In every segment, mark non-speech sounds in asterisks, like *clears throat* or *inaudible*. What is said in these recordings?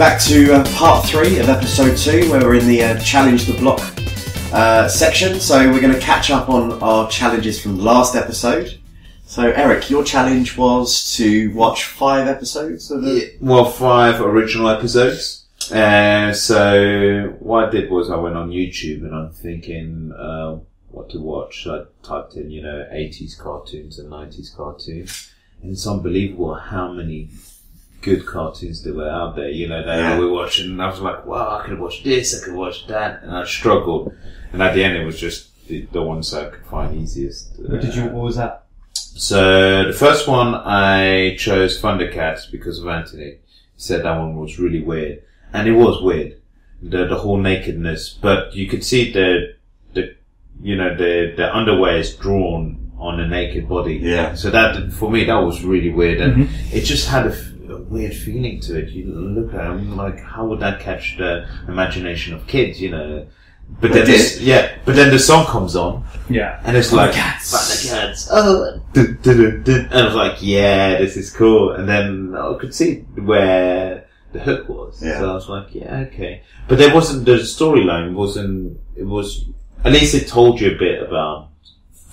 back to uh, part three of episode two, where we're in the uh, challenge the block uh, section. So we're going to catch up on our challenges from the last episode. So Eric, your challenge was to watch five episodes of the. Yeah, well, five original episodes. So what I did was I went on YouTube and I'm thinking uh, what to watch. I typed in, you know, 80s cartoons and 90s cartoons. And it's unbelievable how many good cartoons that were out there, you know, that Yeah. we were watching. And I was like, wow, I could watch this, I could watch that. And I struggled. And at the end, it was just the, the ones I could find easiest. What did you? Uh, What was that? so the first one I chose Thundercats because of Anthony. He said that one was really weird, and it was weird. The the whole nakedness, but you could see the the you know the the underwear is drawn on a naked body. Yeah. So that for me that was really weird, and it just had a weird feeling to it. You look at it, like how would that catch the imagination of kids? You know. But then, this, yeah. But then the song comes on, Yeah. and it's like, Thundercats. Thundercats. Oh, dun, dun, dun, dun. and I was like, yeah, this is cool. And then I could see where the hook was. Yeah. So I was like, yeah, okay. But there wasn't, the storyline wasn't, it was, at least it told you a bit about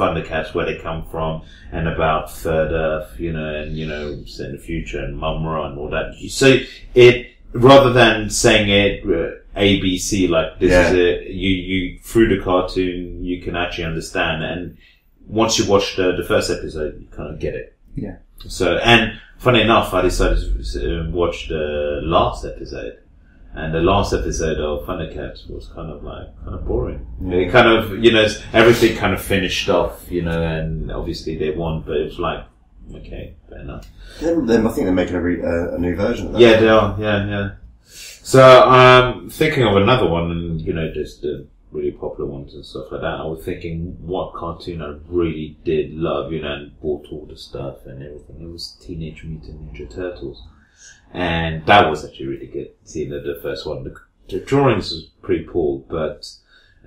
Thundercats, where they come from, and about Third Earth, you know, and, you know, in the future, and Mumm-Ra and all that. So it, rather than saying it, uh, ABC, like this Yeah. is it, you, you, through the cartoon, you can actually understand, and once you watch the, the first episode, you kind of get it. Yeah. So, and funny enough, I decided to uh, watch the last episode. And the last episode of Thundercats was kind of like, kind of boring. It kind of, you know, everything kind of finished off, you know, and obviously they won, but it was like, okay, fair enough. Then, then I think they're making a, re- uh, a new version of that. Yeah, they are. Yeah, yeah. So I'm thinking of another one, and you know, just the really popular ones and stuff like that. I was thinking what cartoon I really did love, you know, and bought all the stuff and everything. It was Teenage Mutant Ninja Turtles, and that was actually really good. Seeing the, the first one, the, the drawings was pretty poor, but.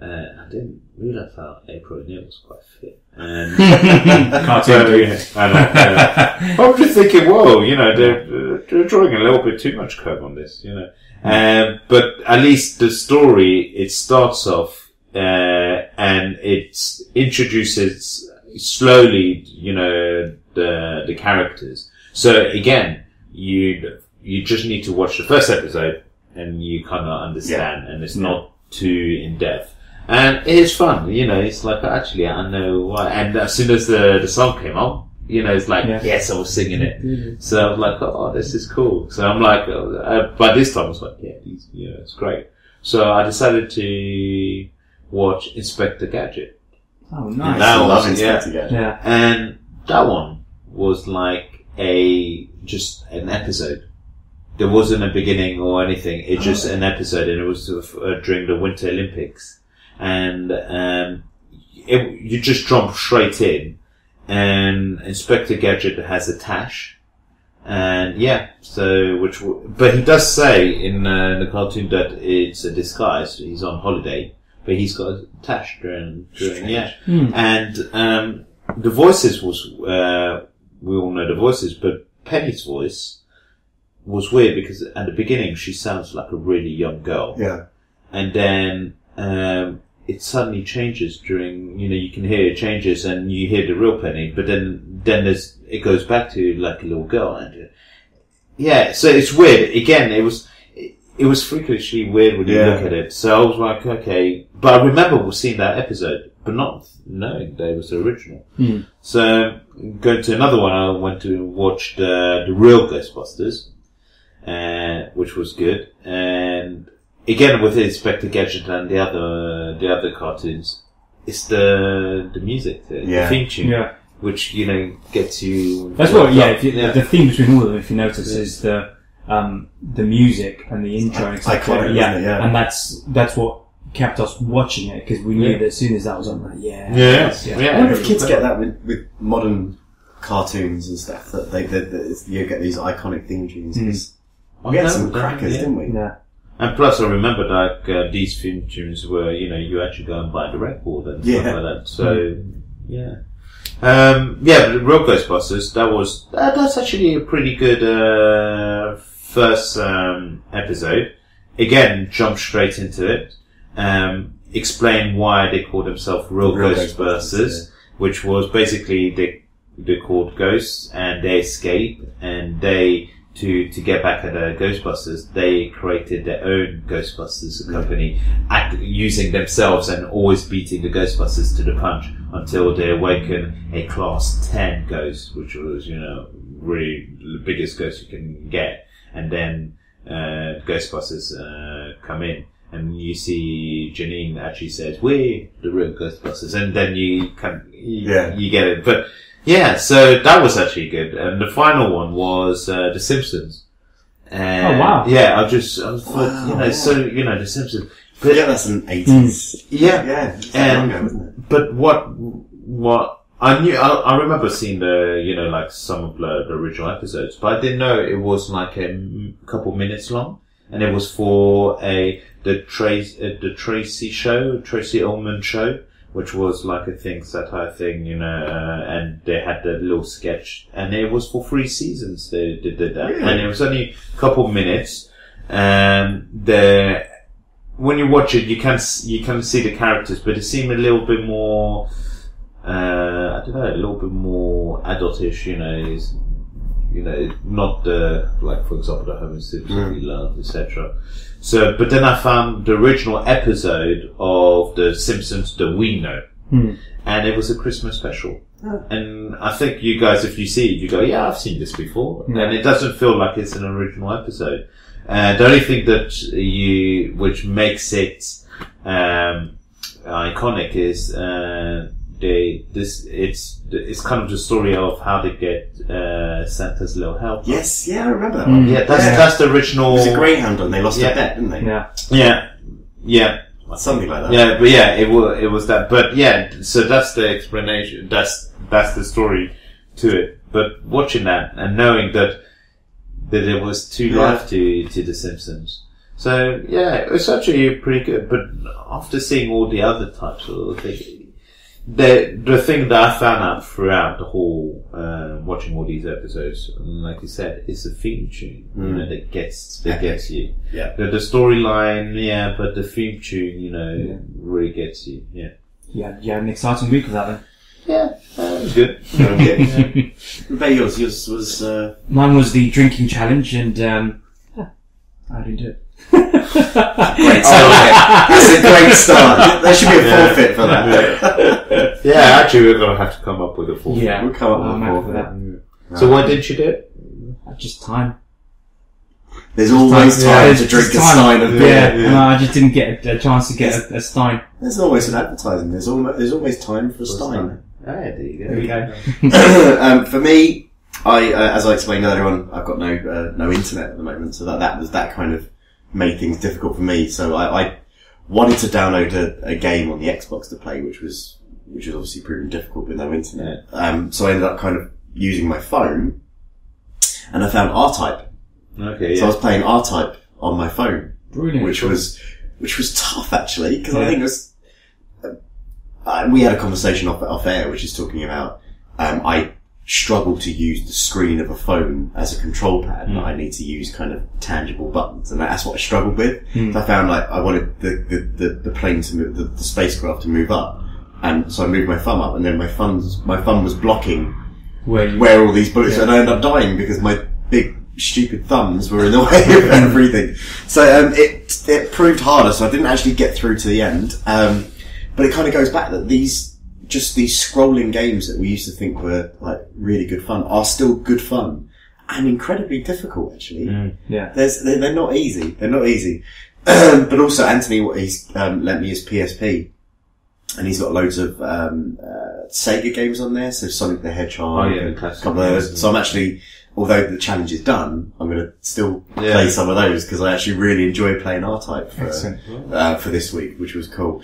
Uh, I didn't realise how April O'Neil was quite fit. And *laughs* Cartoon. So, yeah, I know, yeah. I was *laughs* just thinking, whoa, you know, they're, they're drawing a little bit too much curve on this, you know. Um, but at least the story, it starts off, uh, and it introduces slowly, you know, the, the characters. So again, you, you just need to watch the first episode and you kind of understand and it's not too in depth. And it is fun, you know, it's like, actually, I know why. And as soon as the, the song came on, you know, it's like, Yeah. yes, I was singing it. So I was like, oh, this is cool. So I'm like, uh, uh, by this time I was like, yeah, these, you know, it's great. So I decided to watch Inspector Gadget. Oh, And nice. that I love was- yeah. Inspector Gadget. Yeah. And that one was like a, just an episode. There wasn't a beginning or anything. It's just an episode and it was sort of, uh, during the Winter Olympics. And, um, it, you just jump straight in and Inspector Gadget has a tash. And yeah, so which, w- but he does say in uh, the cartoon that it's a disguise. He's on holiday, but he's got a tash during, during yeah. And um, the voices was uh, we all know the voices, but Penny's voice was weird because at the beginning she sounds like a really young girl, Yeah. and then um, it suddenly changes during you know you can hear it changes and you hear the real Penny, but then then there's it goes back to like a little girl and uh, yeah, so it's weird. Again, it was. It, it was freakishly weird when you Yeah. look at it. So I was like, okay. But I remember seeing that episode, but not knowing that it was the original. Hmm. So going to another one, I went to watch the the real Ghostbusters, uh, which was good. And again, with Inspector Gadget and the other the other cartoons, it's the the music, the, Yeah. the theme tune, Yeah. which you know gets you. That's what, yeah, up. if you, the theme between all of them, if you notice, is the, um, the music and the intro. and iconic, yeah. it? Yeah. And that's, that's what kept us watching it, because we knew Yeah. that as soon as that was on, like, yeah. Yeah, yeah. yeah. I wonder if kids get that with, with modern cartoons and stuff. That they, that that it's- you get these iconic theme tunes. Mm. It's- We had some crackers, yeah. didn't we? Yeah. And plus, I remember like uh, these theme tunes were, you know, you actually go and buy the record and Yeah. stuff like that. So, yeah, um, yeah. But the Real Ghostbusters, that was that, that's actually a pretty good uh, first um, episode, again, jump straight into it. Um, explain why they call themselves Real, Real Ghostbusters, Ghostbusters, which was basically they they're called ghosts and they escape and they to to get back at the Ghostbusters they created their own Ghostbusters company act, using themselves and always beating the Ghostbusters to the punch until they awaken a class 10 ghost which was you know really the biggest ghost you can get. And then uh, Ghostbusters uh, come in. And you see Janine actually says we're the real Ghostbusters. And then you can you, Yeah. you get it. But yeah, so that was actually good. And the final one was uh, The Simpsons. And Oh, wow. Yeah, I just, I was, Wow, you know, yeah. so, you know, The Simpsons. But But, yeah, that's an 80s. yeah, Yeah, it's And- that long ago, isn't it? but what, what, I knew, I, I remember seeing the, you know, like some of the, the original episodes, but I didn't know it was like a m- couple minutes long. And it was for a, the Trace, uh, the Tracey show, Tracey Ullman show, which was like a thing, satire thing, you know, uh, and they had that little sketch, and it was for three seasons they, they did that. Really? And it was only a couple minutes, and the, when you watch it, you can you can see the characters, but it seemed a little bit more. Uh, I don't know, a little bit more adultish. You know, you know, not the like for example the Homer Simpson Mm. we love, etc. So, but then I found the original episode of the Simpsons that we know, Hmm. and it was a Christmas special. Oh. And I think you guys, if you see it, you go, "Yeah, I've seen this before," Yeah. and it doesn't feel like it's an original episode. Uh, the only thing that you, which makes it um, iconic, is uh, they this it's it's kind of the story of how they get uh, Santa's little helper. Yes, yeah, I remember that one. Mm. Yeah, that's Yeah. that's the It original. was a Greyhound and they lost Yeah. a bet, didn't they? Yeah. Yeah, yeah. Something like that. Yeah, but yeah, it was it was that. But yeah, so that's the explanation. That's that's the story to it. But watching that and knowing that that it was two Yeah. life to to the Simpsons. So yeah, it's actually pretty good. But after seeing all the other types of things, the the thing that I found out throughout the whole uh, watching all these episodes, and like you said, is the theme tune. You Mm. know that gets that gets you. Yeah. The, the storyline, yeah, but the theme tune, you know, Yeah. really gets you. Yeah. Yeah, you had an exciting week with that then. Yeah, that was good. Okay. *laughs* What about yours? Yours was, uh, Mine was the drinking challenge, and um, yeah, I didn't do it. *laughs* great start. That's a great *laughs* start. There should be a Yeah. forfeit for that. yeah, actually, we're gonna have to come up with a full. Yeah, We'll come up with I'm a forfeit. with that. So why didn't you do it? Just time. There's always Yeah, time it's to drink just a time. stein of beer. yeah. no, I just didn't get a, a chance to get a, a stein. There's always an advertising. There's always, there's always time for a stein. Ah, there you go. There we go. *laughs* *coughs* um, for me, I, uh, as I explained earlier on, I've got no uh, no internet at the moment, so that that was that kind of made things difficult for me. So I, I wanted to download a, a game on the Xbox to play, which was which was obviously proving difficult with no internet. Um, so I ended up kind of using my phone, and I found R-Type. Okay, So I was playing R-Type on my phone, Brilliant. which was which was tough actually because I think it was. Uh, we had a conversation off off air, which is talking about um, I struggle to use the screen of a phone as a control pad. Mm. I need to use kind of tangible buttons, and that's what I struggled with. Mm. So I found like I wanted the the, the, the plane to move, the, the spacecraft to move up, and so I moved my thumb up, and then my thumbs my thumb was blocking Where where all these bullets, Yeah. and I ended up dying because my big stupid thumbs were in the *laughs* way of everything. So um, it it proved harder. So I didn't actually get through to the end. Um, but it kind of goes back that these just these scrolling games that we used to think were like really good fun are still good fun and incredibly difficult actually. Mm. yeah. There's, they're, they're not easy. They're not easy. *clears throat* but also, Anthony, what he's um, lent me his PSP, and he's got loads of um, uh, Sega games on there. So Sonic the Hedgehog, Oh, yeah, and a couple of those. So I'm actually, although the challenge is done, I'm going to still Yeah. play some of those because I actually really enjoy playing R-Type for uh, for this week, which was cool.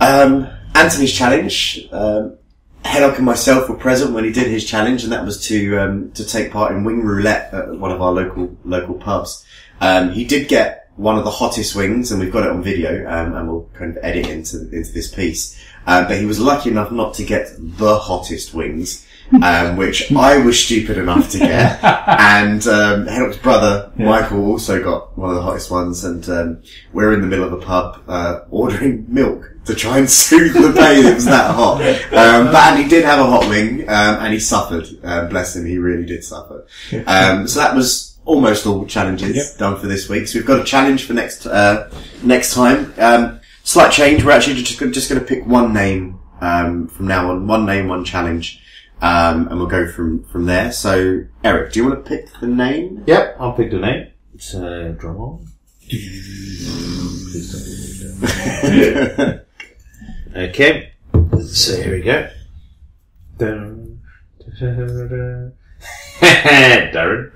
Um, Anthony's challenge. Um, and myself were present when he did his challenge, and that was to um, to take part in wing roulette at one of our local local pubs. Um, he did get one of the hottest wings, and we've got it on video, um, and we'll kind of edit into into this piece. Um, but he was lucky enough not to get the hottest wings. Um, which I was stupid enough to get, *laughs* and um, Henok's brother Yeah. Michael also got one of the hottest ones, and um, we're in the middle of a pub uh, ordering milk to try and soothe the pain. it was that hot, *laughs* um, but he did have a hot wing, um, and he suffered. Um, bless him, he really did suffer. Um, so that was almost all challenges Yep. done for this week. So we've got a challenge for next uh, next time. Um, slight change. We're actually just just going to pick one name um, from now on. One name, one challenge, um, and we'll go from from there. So Eric, do you want to pick the name? Yep, I'll pick the name. It's uh, drum roll. *laughs* Okay, so here we go. *laughs* Darren.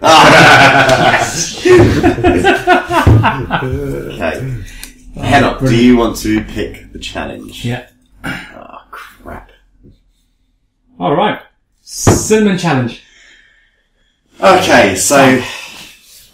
*laughs* okay. Henok, do you want to pick the challenge? Yeah. Oh crap. All right. Cinnamon challenge. Okay, so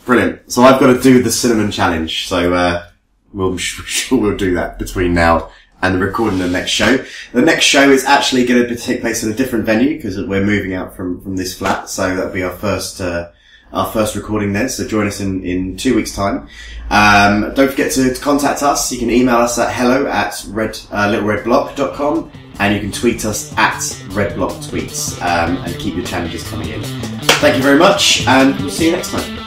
brilliant. So I've got to do the cinnamon challenge. So uh, we'll *laughs* sure we'll do that between now and the recording of the next show. The next show is actually going to take place in a different venue because we're moving out from from this flat. So that'll be our first. Uh, our first recording there, so join us in, in two weeks' time. Um, don't forget to, to contact us. You can email us at hello at red, uh, littleredblock.com and you can tweet us at redblocktweets um, and keep your challenges coming in. Thank you very much and we'll see you next time.